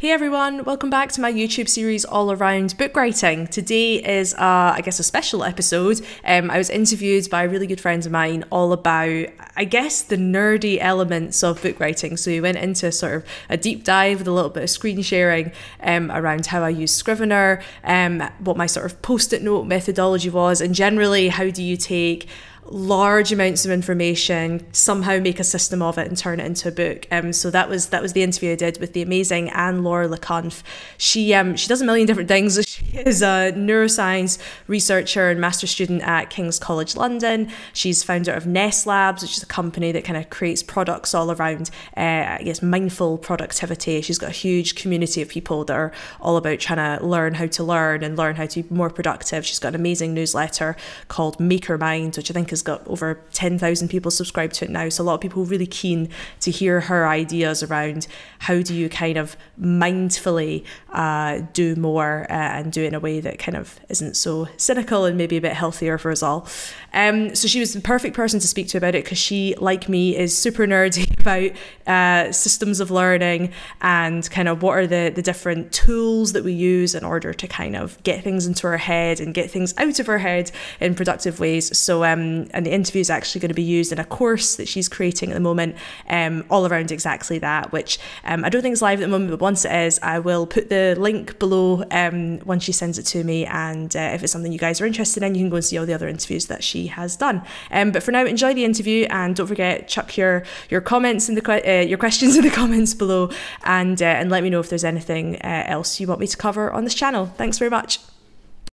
Hey everyone, welcome back to my YouTube series all around book writing. Today is, uh, I guess, a special episode. Um, I was interviewed by a really good friends of mine all about, I guess, the nerdy elements of book writing. So we went into sort of a deep dive with a little bit of screen sharing um, around how I use Scrivener, um, what my sort of post it note methodology was, and generally, how do you take large amounts of information, somehow make a system of it and turn it into a book. Um, so that was that was the interview I did with the amazing Anne-Laure Le Cunff. She um, she does a million different things. She is a neuroscience researcher and master student at King's College London. She's founder of Ness Labs, which is a company that kind of creates products all around, uh, I guess, mindful productivity. She's got a huge community of people that are all about trying to learn how to learn and learn how to be more productive. She's got an amazing newsletter called Maker Mind, which I think is has got over 10,000 people subscribed to it now. So a lot of people really keen to hear her ideas around how do you kind of mindfully uh, do more uh, and do it in a way that kind of isn't so cynical and maybe a bit healthier for us all. Um, so she was the perfect person to speak to about it because she, like me, is super nerdy about uh, systems of learning and kind of what are the, the different tools that we use in order to kind of get things into our head and get things out of our head in productive ways. So um, and the interview is actually going to be used in a course that she's creating at the moment, um, all around exactly that. Which um, I don't think is live at the moment, but once it is, I will put the link below um, once she sends it to me. And uh, if it's something you guys are interested in, you can go and see all the other interviews that she has done. Um, but for now, enjoy the interview and don't forget chuck your your comments in the uh, your questions in the comments below, and uh, and let me know if there's anything uh, else you want me to cover on this channel. Thanks very much.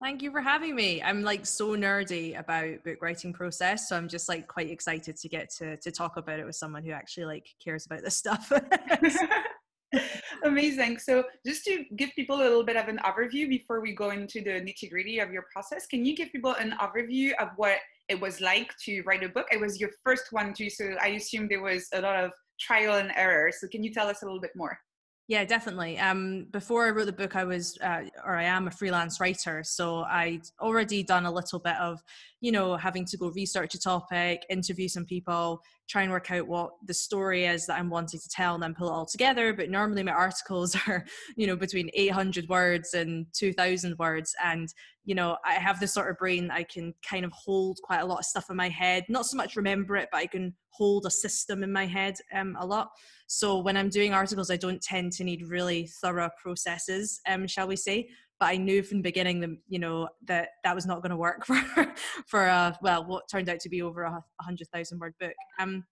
Thank you for having me. I'm like so nerdy about book writing process, so I'm just like quite excited to get to to talk about it with someone who actually like cares about this stuff. Amazing. So, just to give people a little bit of an overview before we go into the nitty gritty of your process, can you give people an overview of what it was like to write a book? It was your first one too, so I assume there was a lot of trial and error. So, can you tell us a little bit more? Yeah, definitely. Um, before I wrote the book, I was, uh, or I am a freelance writer. So I'd already done a little bit of, you know, having to go research a topic, interview some people, try and work out what the story is that I'm wanting to tell and then pull it all together. But normally my articles are, you know, between 800 words and 2000 words. And, you know, I have this sort of brain, I can kind of hold quite a lot of stuff in my head, not so much remember it, but I can hold a system in my head um, a lot. So when I'm doing articles, I don't tend to need really thorough processes, um, shall we say. But I knew from the beginning that you know that that was not going to work for for a well, what turned out to be over a hundred thousand word book. Um,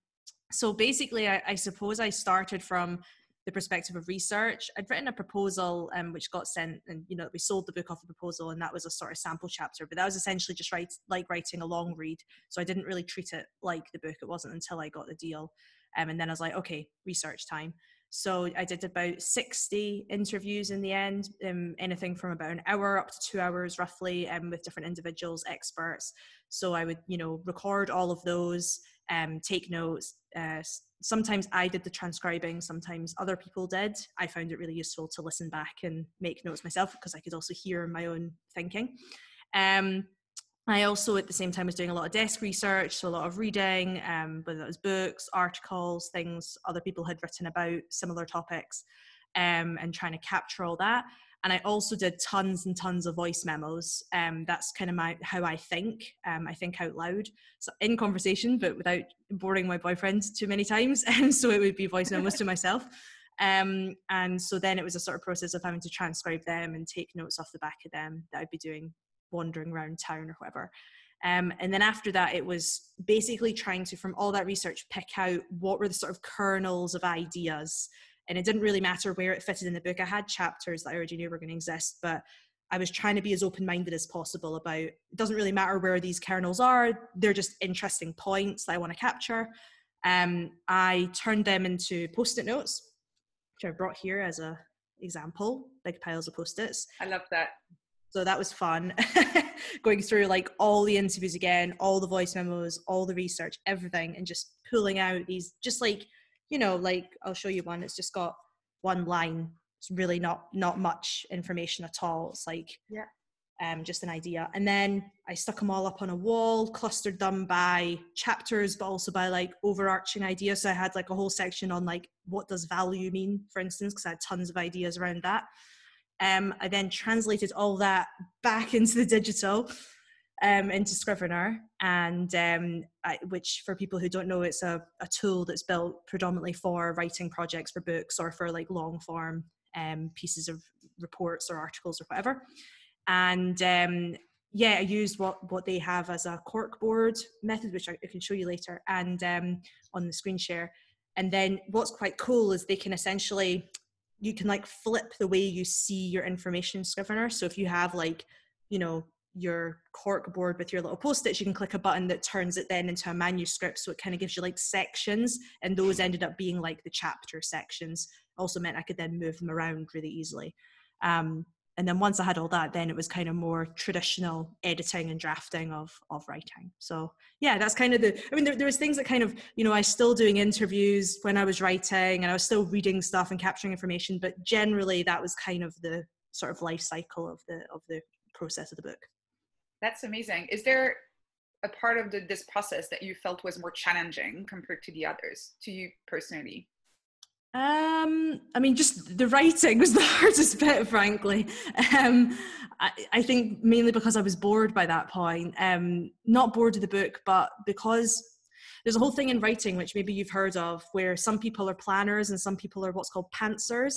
so basically, I, I suppose I started from the perspective of research. I'd written a proposal um, which got sent, and you know we sold the book off the proposal, and that was a sort of sample chapter. But that was essentially just write like writing a long read. So I didn't really treat it like the book. It wasn't until I got the deal um, and then I was like, okay, research time. So I did about 60 interviews in the end, um, anything from about an hour up to two hours roughly, um, with different individuals, experts. So I would, you know, record all of those, um, take notes. Uh, sometimes I did the transcribing, sometimes other people did. I found it really useful to listen back and make notes myself because I could also hear my own thinking. Um, I also, at the same time, was doing a lot of desk research, so a lot of reading, um, whether it was books, articles, things other people had written about similar topics, um, and trying to capture all that. And I also did tons and tons of voice memos. Um, that's kind of my how I think. Um, I think out loud, so in conversation, but without boring my boyfriend too many times. And so it would be voice memos to myself. Um, and so then it was a sort of process of having to transcribe them and take notes off the back of them that I'd be doing wandering around town or whatever. Um, and then after that, it was basically trying to, from all that research, pick out what were the sort of kernels of ideas. And it didn't really matter where it fitted in the book. I had chapters that I already knew were going to exist, but I was trying to be as open minded as possible about it doesn't really matter where these kernels are, they're just interesting points that I want to capture. Um, I turned them into post it notes, which I brought here as a example, big piles of post its. I love that so that was fun going through like all the interviews again all the voice memos all the research everything and just pulling out these just like you know like i'll show you one it's just got one line it's really not not much information at all it's like yeah um, just an idea. And then I stuck them all up on a wall, clustered them by chapters, but also by like overarching ideas. So I had like a whole section on like what does value mean, for instance, because I had tons of ideas around that. Um, I then translated all that back into the digital, um, into Scrivener, and um, I, which for people who don't know, it's a, a tool that's built predominantly for writing projects for books or for like long form um, pieces of reports or articles or whatever and um, yeah, I used what what they have as a corkboard method, which I, I can show you later, and um, on the screen share. And then what's quite cool is they can essentially you can like flip the way you see your information scrivener. So if you have like you know your cork board with your little post-its you can click a button that turns it then into a manuscript. So it kind of gives you like sections and those ended up being like the chapter sections. Also meant i could then move them around really easily. Um, and then once I had all that, then it was kind of more traditional editing and drafting of of writing. So yeah, that's kind of the. I mean, there, there was things that kind of you know I was still doing interviews when I was writing, and I was still reading stuff and capturing information, but generally that was kind of the sort of life cycle of the of the process of the book. That's amazing. Is there a part of the, this process that you felt was more challenging compared to the others to you personally? Um, I mean, just the writing was the hardest bit, frankly. Um, I, I, think mainly because I was bored by that point. Um, not bored of the book, but because there's a whole thing in writing which maybe you've heard of, where some people are planners and some people are what's called pantsers.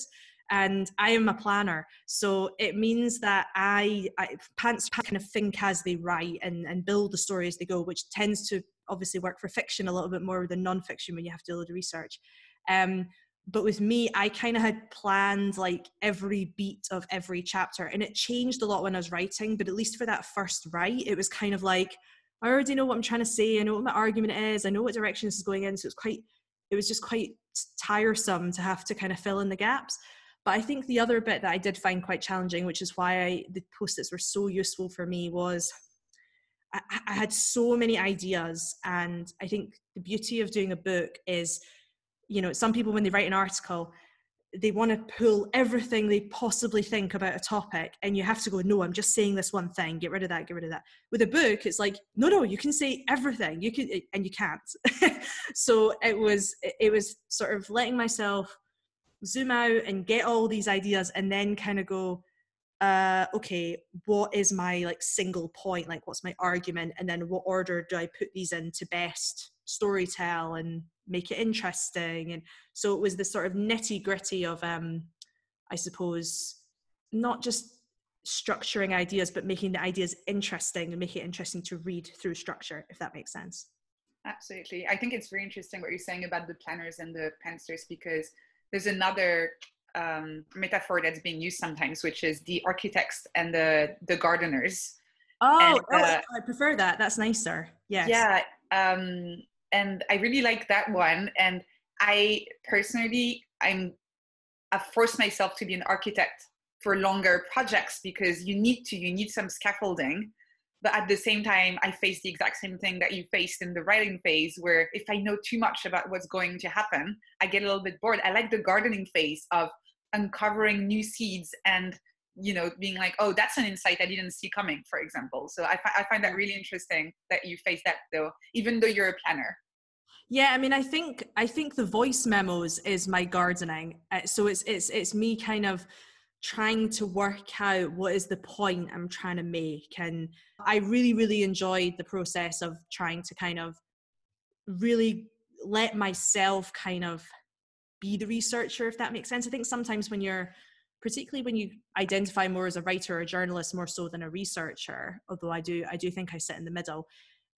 And I am a planner, so it means that I, I pants kind of think as they write and, and build the story as they go, which tends to obviously work for fiction a little bit more than non-fiction when you have to do a lot of research. Um, but with me i kind of had planned like every beat of every chapter and it changed a lot when i was writing but at least for that first write it was kind of like i already know what i'm trying to say i know what my argument is i know what direction this is going in so it's quite it was just quite tiresome to have to kind of fill in the gaps. But i think the other bit that i did find quite challenging which is why I, the post-its were so useful for me was I, I had so many ideas and i think the beauty of doing a book is you know some people when they write an article they want to pull everything they possibly think about a topic and you have to go no i'm just saying this one thing. Get rid of that get rid of that. With a book it's like no no you can say everything. You can and you can't. So it was it was sort of letting myself zoom out and get all these ideas and then kind of go uh, okay what is my like single point? Like what's my argument? And then what order do i put these in to best storytell and make it interesting and so it was the sort of nitty gritty of um i suppose not just structuring ideas but making the ideas interesting and make it interesting to read through structure if that makes sense. Absolutely. I think it's very interesting what you're saying about the planners and the pantsers because there's another um, metaphor that's being used sometimes which is the architects and the the gardeners. Oh, and, oh uh, i prefer that. That's nicer. Yes. yeah um, and I really like that one. And I personally, I'm, I've forced myself to be an architect for longer projects because you need to, you need some scaffolding. But at the same time, I face the exact same thing that you faced in the writing phase, where if I know too much about what's going to happen, I get a little bit bored. I like the gardening phase of uncovering new seeds and you know being like oh that's an insight i didn't see coming for example so I, I find that really interesting that you face that though even though you're a planner yeah, I mean, I think I think the voice memos is my gardening. Uh, so it's it's it's me kind of trying to work out what is the point I'm trying to make, and I really really enjoyed the process of trying to kind of really let myself kind of be the researcher, if that makes sense. I think sometimes when you're particularly when you identify more as a writer or a journalist more so than a researcher although i do i do think i sit in the middle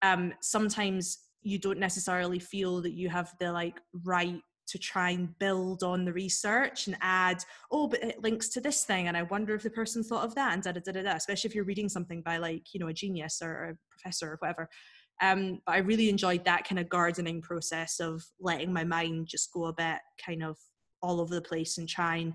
um, sometimes you don't necessarily feel that you have the like right to try and build on the research and add, oh, but it links to this thing, and I wonder if the person thought of that, and da da da da. da especially if you're reading something by like you know a genius or a professor or whatever. Um, but I really enjoyed that kind of gardening process of letting my mind just go a bit kind of all over the place and trying.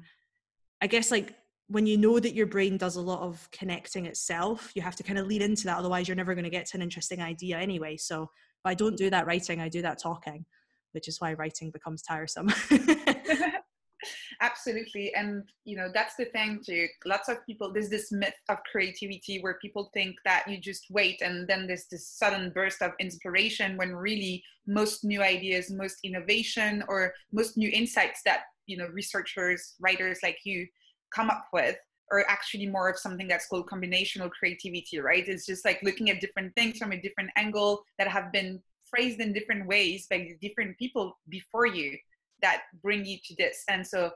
I guess like when you know that your brain does a lot of connecting itself, you have to kind of lean into that. Otherwise, you're never going to get to an interesting idea anyway. So but I don't do that writing, I do that talking, which is why writing becomes tiresome. Absolutely. And, you know, that's the thing too. Lots of people, there's this myth of creativity where people think that you just wait and then there's this sudden burst of inspiration when really most new ideas, most innovation, or most new insights that, you know, researchers, writers like you come up with are actually more of something that's called combinational creativity, right? It's just like looking at different things from a different angle that have been phrased in different ways by different people before you that bring you to this. And so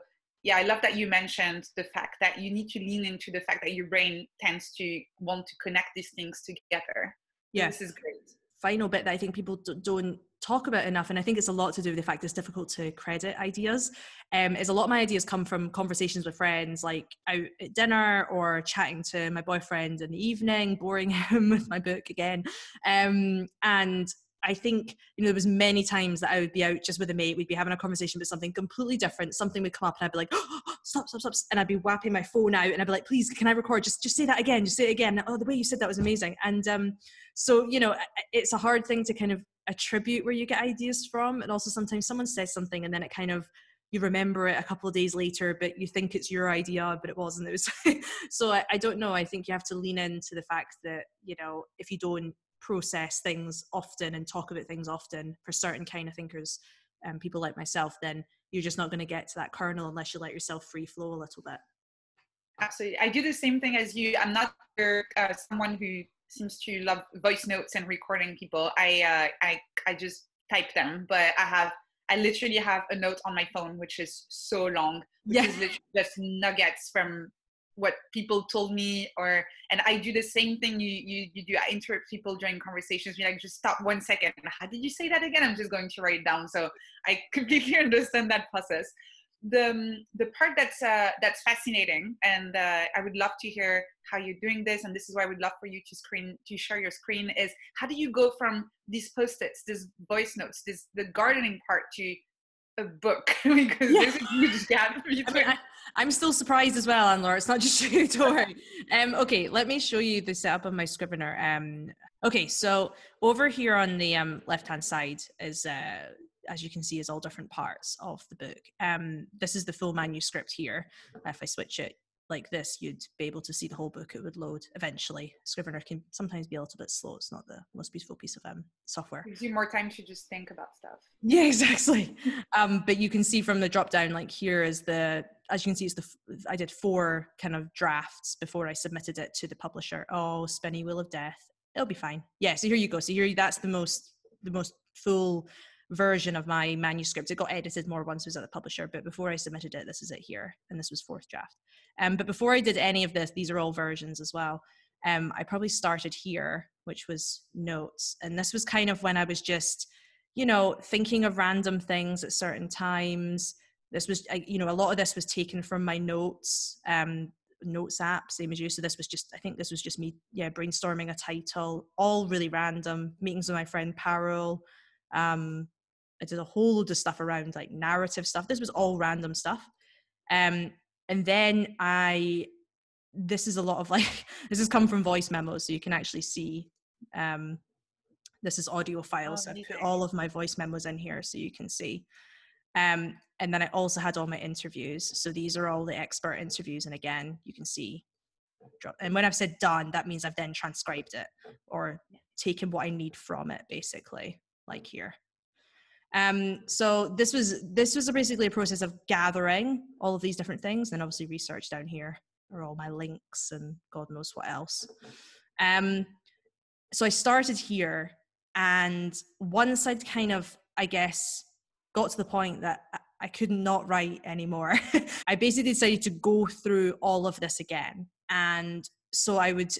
yeah i love that you mentioned the fact that you need to lean into the fact that your brain tends to want to connect these things together. Yeah. This is great. Final bit that i think people don't talk about enough and i think it's a lot to do with the fact it's difficult to credit ideas um, is a lot of my ideas come from conversations with friends like out at dinner or chatting to my boyfriend in the evening boring him with my book again um, and I think, you know, there was many times that I would be out just with a mate, we'd be having a conversation about something completely different. Something would come up and I'd be like, oh, stop, stop, stop. And I'd be whapping my phone out and I'd be like, please, can I record? Just just say that again. Just say it again. Oh, the way you said that was amazing. And um, so, you know, it's a hard thing to kind of attribute where you get ideas from. And also sometimes someone says something and then it kind of you remember it a couple of days later, but you think it's your idea, but it wasn't. It was so I, I don't know. I think you have to lean into the fact that, you know, if you don't process things often and talk about things often for certain kind of thinkers and um, people like myself, then you're just not going to get to that kernel unless you let yourself free flow a little bit. Absolutely. I do the same thing as you. I'm not uh, someone who seems to love voice notes and recording people. I, uh, I, I just type them, but I have, I literally have a note on my phone, which is so long, which yeah. is literally just nuggets from what people told me or and i do the same thing you you, you do. I interrupt people during conversations be like just stop one second. How did you say that again? I'm just going to write it down. So i completely understand that process the um, the part that's uh, that's fascinating and uh, i would love to hear how you're doing this and this is why i would love for you to screen to share your screen is how do you go from these post-its these voice notes this the gardening part to a book because yeah. there's a huge gap between. I mean, I, am still surprised as well, Anne-Laure. It's not just you, don't Um, okay, let me show you the setup of my Scrivener. Um, okay, so over here on the um, left-hand side is, uh, as you can see, is all different parts of the book. Um, this is the full manuscript here. If I switch it, like this, you'd be able to see the whole book. It would load eventually. Scrivener can sometimes be a little bit slow. It's not the most beautiful piece of um, software. Gives you more time to just think about stuff. Yeah, exactly. um, but you can see from the drop down, like here is the, as you can see, it's the, I did four kind of drafts before I submitted it to the publisher. Oh, spinny wheel of death. It'll be fine. Yeah. So here you go. So here, that's the most, the most full version of my manuscript. It got edited more once it was at the publisher, but before I submitted it, this is it here, and this was fourth draft. Um, but before I did any of this, these are all versions as well. Um, I probably started here, which was notes, and this was kind of when I was just, you know, thinking of random things at certain times. This was, you know, a lot of this was taken from my notes, um, notes app, same as you. So this was just, I think this was just me, yeah, brainstorming a title, all really random. Meetings with my friend Parul. Um, I did a whole load of stuff around like narrative stuff. This was all random stuff. Um, and then I, this is a lot of like, this has come from voice memos, so you can actually see. Um, this is audio files. Oh, I put all of my voice memos in here so you can see. Um, and then I also had all my interviews. So these are all the expert interviews. And again, you can see. And when I've said done, that means I've then transcribed it or taken what I need from it, basically, like here. Um, so this was this was basically a process of gathering all of these different things, and obviously research down here are all my links and God knows what else. Um, so I started here, and once I'd kind of, I guess, got to the point that I could not write anymore, I basically decided to go through all of this again, and so I would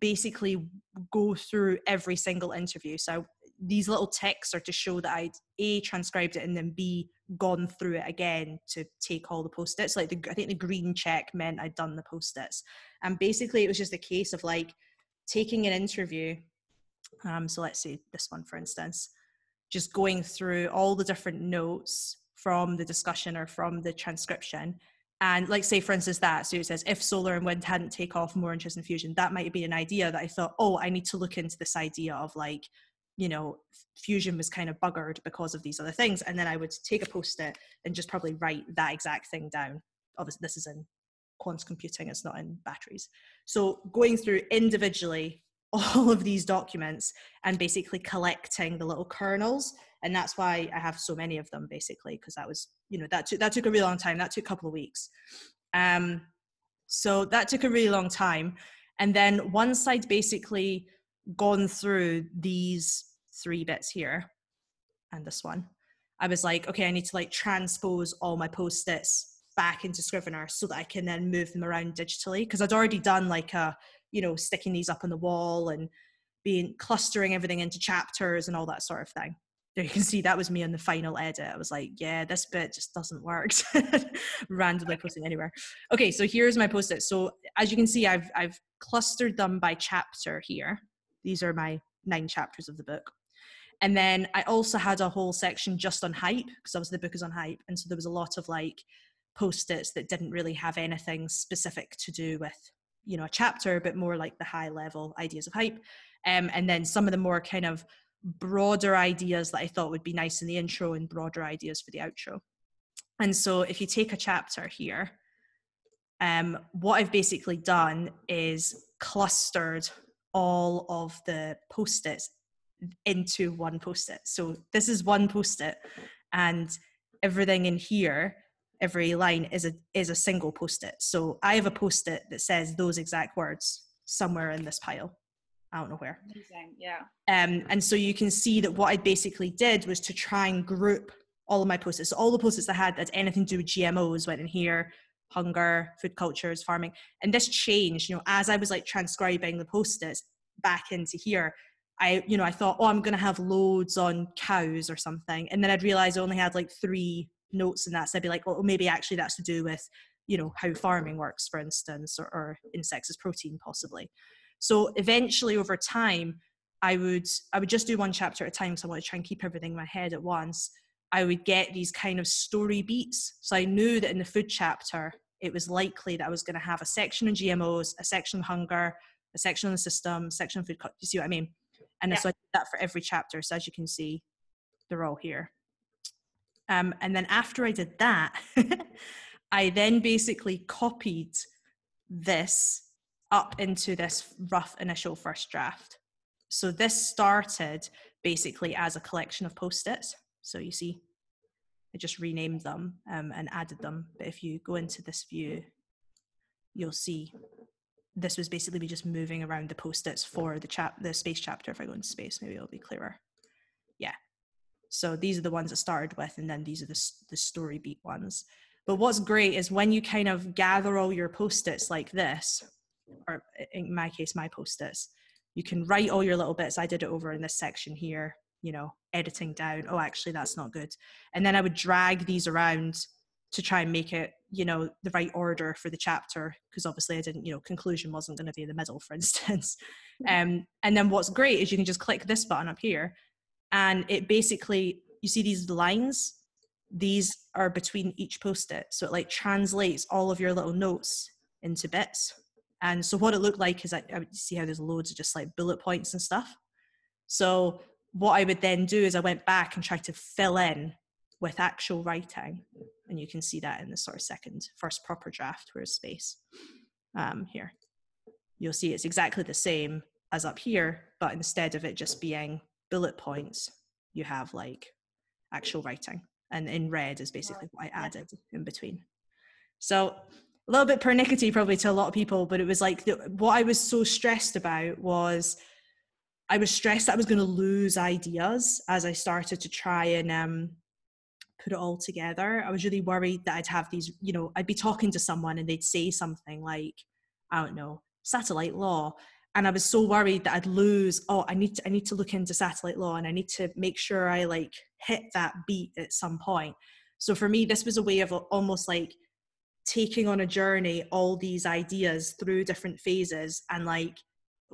basically go through every single interview. So these little ticks are to show that I'd a transcribed it and then b gone through it again to take all the post-its. Like the, I think the green check meant I'd done the post-its, and basically it was just a case of like taking an interview. Um, so let's say this one, for instance, just going through all the different notes from the discussion or from the transcription and like say for instance that so it says if solar and wind hadn't take off more interest in fusion that might be an idea that i thought oh i need to look into this idea of like you know, Fusion was kind of buggered because of these other things. And then I would take a post it and just probably write that exact thing down. Obviously, this is in quantum computing, it's not in batteries. So going through individually all of these documents and basically collecting the little kernels and that's why i have so many of them basically because that was you know that took that took a really long time that took a couple of weeks um so that took a really long time and then once i'd basically gone through these three bits here and this one. I was like okay i need to like transpose all my post-its back into scrivener so that i can then move them around digitally because i'd already done like a you know sticking these up on the wall and being clustering everything into chapters and all that sort of thing. There you can see that was me on the final edit. I was like yeah this bit just doesn't work. Randomly posting anywhere. Okay so here's my post-it. So as you can see i've i've clustered them by chapter here these are my nine chapters of the book. And then i also had a whole section just on hype because obviously the book is on hype and so there was a lot of like post-its that didn't really have anything specific to do with you know a chapter but more like the high level ideas of hype. Um, and then some of the more kind of broader ideas that i thought would be nice in the intro and broader ideas for the outro. And so if you take a chapter here um, what i've basically done is clustered all of the post-its into one post-it so this is one post-it and everything in here every line is a is a single post-it. So I have a post-it that says those exact words somewhere in this pile. I don't know where. Amazing. Yeah. Um, and so you can see that what I basically did was to try and group all of my post-its. So all the post-its I had that had anything to do with GMOs went in here, hunger, food cultures, farming. And this changed, you know, as I was like transcribing the post-its back into here. I, you know, I thought, oh, I'm going to have loads on cows or something. And then I'd realize I only had like three notes in that. So I'd be like, well, maybe actually that's to do with, you know, how farming works, for instance, or, or insects as protein possibly. So eventually over time, I would I would just do one chapter at a time because I want to try and keep everything in my head at once. I would get these kind of story beats. So I knew that in the food chapter, it was likely that I was going to have a section on GMOs, a section on hunger, a section on the system, a section on food. You see what I mean? And yeah. so I did that for every chapter. So as you can see, they're all here. Um, and then after I did that, I then basically copied this up into this rough initial first draft. So this started basically as a collection of post-its. So you see, I just renamed them um, and added them. But if you go into this view, you'll see this was basically me just moving around the post-its for the chap the space chapter. If I go into space, maybe it'll be clearer. Yeah, so these are the ones that started with, and then these are the, the story beat ones. But what's great is when you kind of gather all your post-its like this, or in my case, my post-its, you can write all your little bits. I did it over in this section here, you know, editing down. Oh, actually, that's not good. And then I would drag these around to try and make it, you know, the right order for the chapter, because obviously I didn't, you know, conclusion wasn't going to be in the middle, for instance. Um, and then what's great is you can just click this button up here and it basically you see these lines these are between each post-it so it like translates all of your little notes into bits and so what it looked like is I, I would see how there's loads of just like bullet points and stuff so what i would then do is i went back and tried to fill in with actual writing and you can see that in the sort of second first proper draft where's space um, here you'll see it's exactly the same as up here but instead of it just being bullet points, you have like actual writing. And in red is basically what I added in between. So a little bit pernickety probably to a lot of people, but it was like the, what I was so stressed about was I was stressed that I was going to lose ideas as I started to try and um, put it all together. I was really worried that I'd have these, you know, I'd be talking to someone and they'd say something like, I don't know, satellite law and I was so worried that I'd lose. Oh, I need to, I need to look into satellite law, and I need to make sure I like hit that beat at some point. So for me, this was a way of almost like taking on a journey all these ideas through different phases and like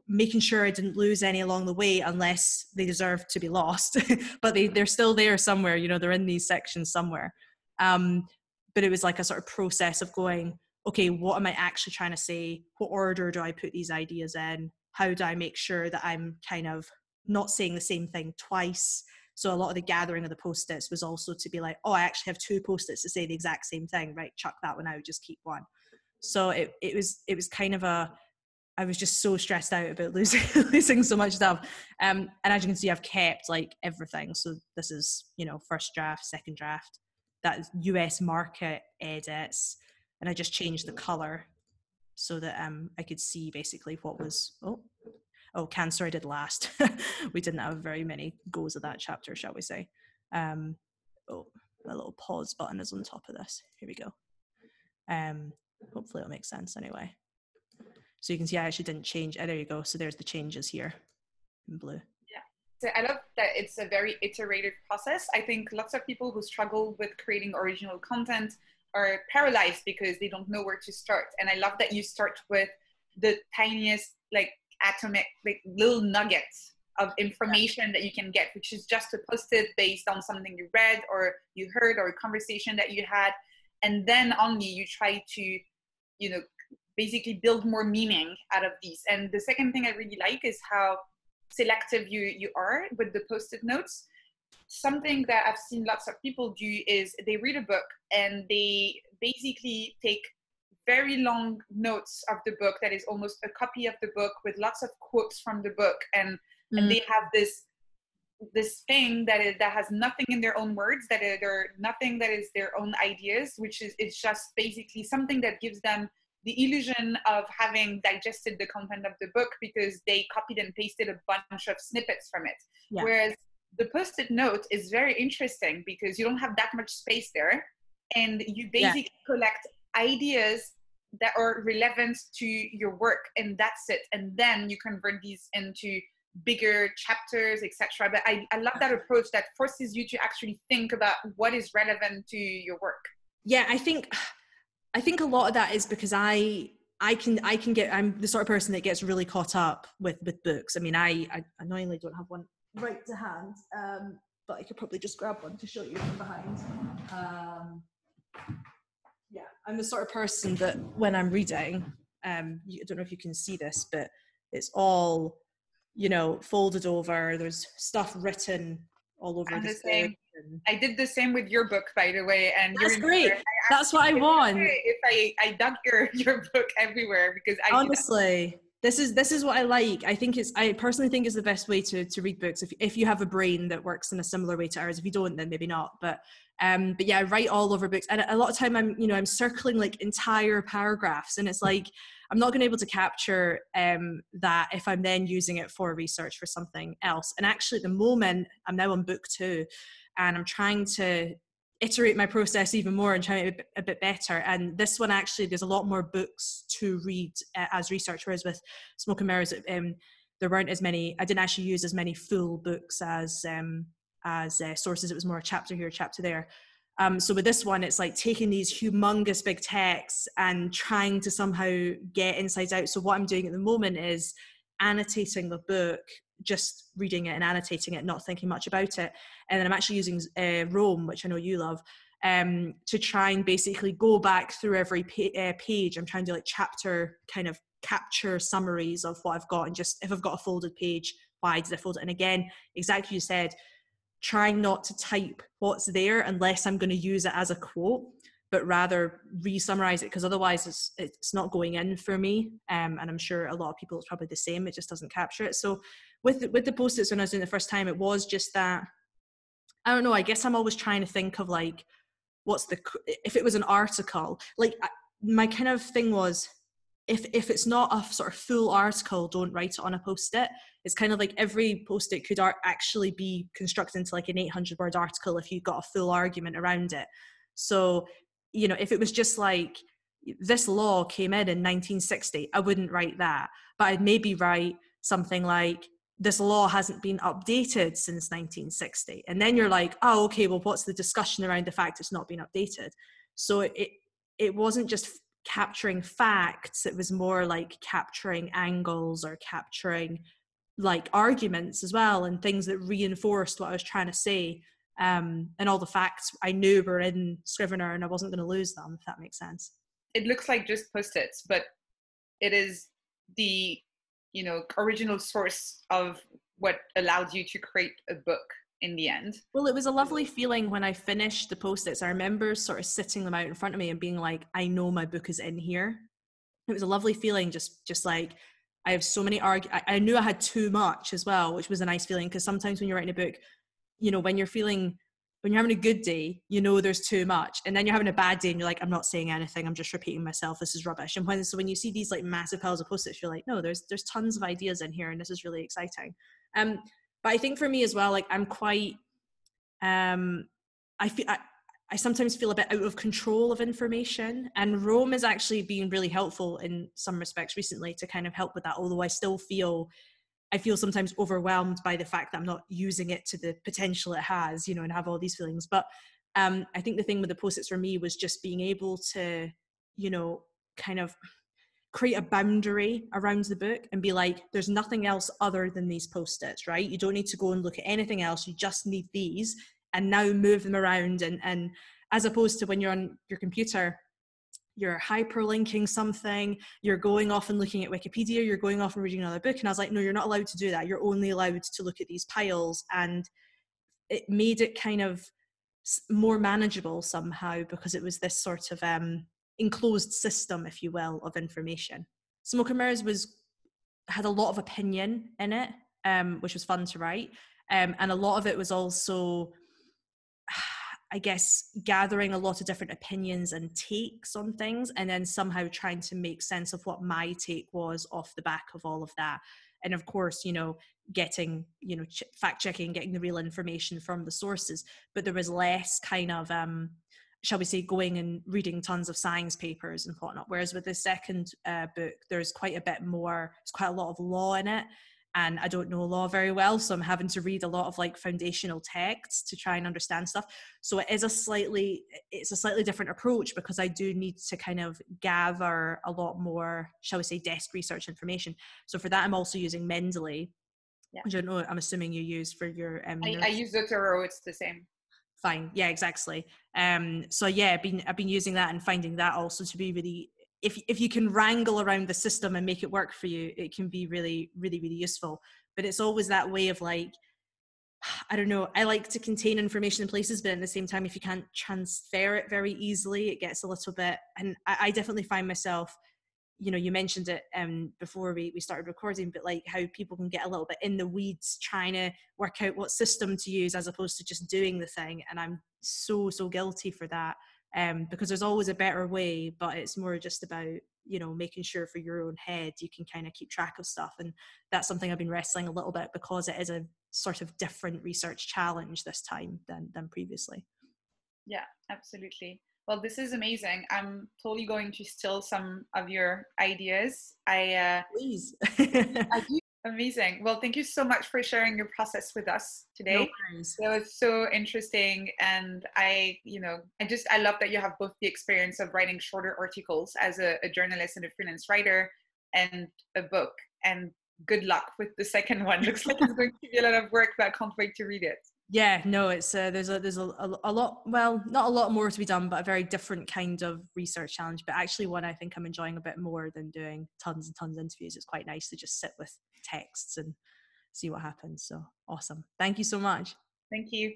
making sure I didn't lose any along the way unless they deserve to be lost. but they, they're still there somewhere, you know, they're in these sections somewhere. Um, but it was like a sort of process of going, okay, what am I actually trying to say? What order do I put these ideas in? How do I make sure that I'm kind of not saying the same thing twice. So a lot of the gathering of the post-its was also to be like, oh, I actually have two post-its to say the exact same thing. Right, chuck that one out, just keep one. So it, it was it was kind of a I was just so stressed out about losing losing so much stuff. Um, and as you can see, I've kept like everything. So this is you know first draft, second draft, that US market edits, and I just changed the color so that um I could see basically what was oh oh cancer I did last. we didn't have very many goes of that chapter, shall we say? Um, oh, a little pause button is on top of this. Here we go. Um, hopefully it'll make sense anyway. So you can see I actually didn't change. Oh, there you go. So there's the changes here in blue. Yeah. So I love that it's a very iterative process. I think lots of people who struggle with creating original content are paralyzed because they don't know where to start. And I love that you start with the tiniest, like atomic, like little nuggets of information that you can get, which is just a post-it based on something you read or you heard or a conversation that you had. And then only you try to, you know, basically build more meaning out of these. And the second thing I really like is how selective you you are with the post-it notes. Something that I've seen lots of people do is they read a book and they basically take very long notes of the book that is almost a copy of the book with lots of quotes from the book and mm. and they have this this thing that is that has nothing in their own words that are, nothing that is their own ideas which is it's just basically something that gives them the illusion of having digested the content of the book because they copied and pasted a bunch of snippets from it. Yeah. Whereas the post it note is very interesting because you don't have that much space there and you basically yeah. collect ideas that are relevant to your work and that's it and then you convert these into bigger chapters etc but I, I love that approach that forces you to actually think about what is relevant to your work yeah i think I think a lot of that is because I I can I can get I'm the sort of person that gets really caught up with with books. I mean, I, I annoyingly don't have one right to hand, um, but I could probably just grab one to show you from behind. Um, yeah, I'm the sort of person that when I'm reading, um, you, I don't know if you can see this, but it's all you know folded over. There's stuff written all over the, the same. I did the same with your book, by the way, and that's great. That's what I want. If I I dug your your book everywhere because I honestly this is this is what I like. I think it's I personally think is the best way to to read books if if you have a brain that works in a similar way to ours. If you don't, then maybe not. But um, but yeah, I write all over books, and a lot of time I'm you know I'm circling like entire paragraphs, and it's like I'm not going to be able to capture um, that if I'm then using it for research for something else. And actually, at the moment, I'm now on book two, and I'm trying to iterate my process even more and try it a bit better. And this one actually, there's a lot more books to read uh, as research, whereas with Smoke and Mirrors, um, there weren't as many. I didn't actually use as many full books as um, as uh, sources. It was more a chapter here, a chapter there. Um, so with this one, it's like taking these humongous big texts and trying to somehow get insights out. So what I'm doing at the moment is annotating the book, just reading it and annotating it, not thinking much about it. And then I'm actually using uh, Roam, which I know you love, um, to try and basically go back through every pa- uh, page. I'm trying to like chapter kind of capture summaries of what I've got and just if I've got a folded page, why did I fold it? And again, exactly you said, trying not to type what's there unless I'm going to use it as a quote, but rather re-summarize it because otherwise it's it's not going in for me. Um, and I'm sure a lot of people it's probably the same. It just doesn't capture it. So with with the post-its when I was doing the first time, it was just that. I don't know. I guess I'm always trying to think of like, what's the if it was an article like my kind of thing was if if it's not a sort of full article don't write it on a post-it it's kind of like every post-it could actually be constructed into like an 800 word article if you got a full argument around it so you know if it was just like this law came in in 1960 i wouldn't write that. But i'd maybe write something like this law hasn't been updated since 1960 and then you're like oh okay well what's the discussion around the fact it's not been updated? So it it wasn't just capturing facts it was more like capturing angles or capturing like arguments as well and things that reinforced what i was trying to say um, and all the facts i knew were in scrivener and i wasn't going to lose them if that makes sense it looks like just post-its but it is the you know original source of what allowed you to create a book in the end. Well, it was a lovely feeling when I finished the post-its. I remember sort of sitting them out in front of me and being like, I know my book is in here. It was a lovely feeling, just just like I have so many arg. I, I knew I had too much as well, which was a nice feeling because sometimes when you're writing a book, you know, when you're feeling when you're having a good day, you know there's too much, and then you're having a bad day, and you're like, I'm not saying anything. I'm just repeating myself. This is rubbish. And when so when you see these like massive piles of post-its, you're like, no, there's there's tons of ideas in here, and this is really exciting. Um, but I think for me as well, like I'm quite, um, I feel. I, I sometimes feel a bit out of control of information. And Roam has actually been really helpful in some respects recently to kind of help with that, although I still feel I feel sometimes overwhelmed by the fact that I'm not using it to the potential it has, you know, and have all these feelings. But um, I think the thing with the post-its for me was just being able to, you know, kind of create a boundary around the book and be like, there's nothing else other than these post-its, right? You don't need to go and look at anything else. You just need these and now move them around and and as opposed to when you're on your computer you're hyperlinking something you're going off and looking at wikipedia you're going off and reading another book. And i was like no you're not allowed to do that. You're only allowed to look at these piles. And it made it kind of more manageable somehow because it was this sort of um, enclosed system if you will of information. Smoke and mirrors was had a lot of opinion in it um, which was fun to write. Um, and a lot of it was also I guess, gathering a lot of different opinions and takes on things, and then somehow trying to make sense of what my take was off the back of all of that. And of course, you know, getting, you know, ch- fact checking, getting the real information from the sources. But there was less kind of, um, shall we say, going and reading tons of science papers and whatnot. Whereas with the second uh, book, there's quite a bit more, there's quite a lot of law in it and I don't know law very well, so I'm having to read a lot of like foundational texts to try and understand stuff. So it is a slightly it's a slightly different approach because I do need to kind of gather a lot more, shall we say, desk research information. So for that, I'm also using Mendeley, yeah. which I know I'm assuming you use for your. Um, I, I use Zotero. It's the same. Fine. Yeah, exactly. Um, so yeah, I've been I've been using that and finding that also to be really if if you can wrangle around the system and make it work for you it can be really really really useful. But it's always that way of like i don't know i like to contain information in places but at the same time if you can't transfer it very easily it gets a little bit and i, I definitely find myself you know you mentioned it um, before we, we started recording but like how people can get a little bit in the weeds trying to work out what system to use as opposed to just doing the thing and i'm so so guilty for that um, because there's always a better way but it's more just about you know making sure for your own head you can kind of keep track of stuff and that's something i've been wrestling a little bit because it is a sort of different research challenge this time than than previously. Yeah absolutely. Well this is amazing. I'm totally going to steal some of your ideas. I uh please. I do Amazing. Well, thank you so much for sharing your process with us today. No that was so interesting. And I, you know, I just, I love that you have both the experience of writing shorter articles as a, a journalist and a freelance writer and a book. And good luck with the second one. Looks like it's going to be a lot of work, but I can't wait to read it yeah no it's uh, there's a there's a, a, a, lot well not a lot more to be done but a very different kind of research challenge. But actually one i think i'm enjoying a bit more than doing tons and tons of interviews. It's quite nice to just sit with texts and see what happens. So awesome. Thank you so much. Thank you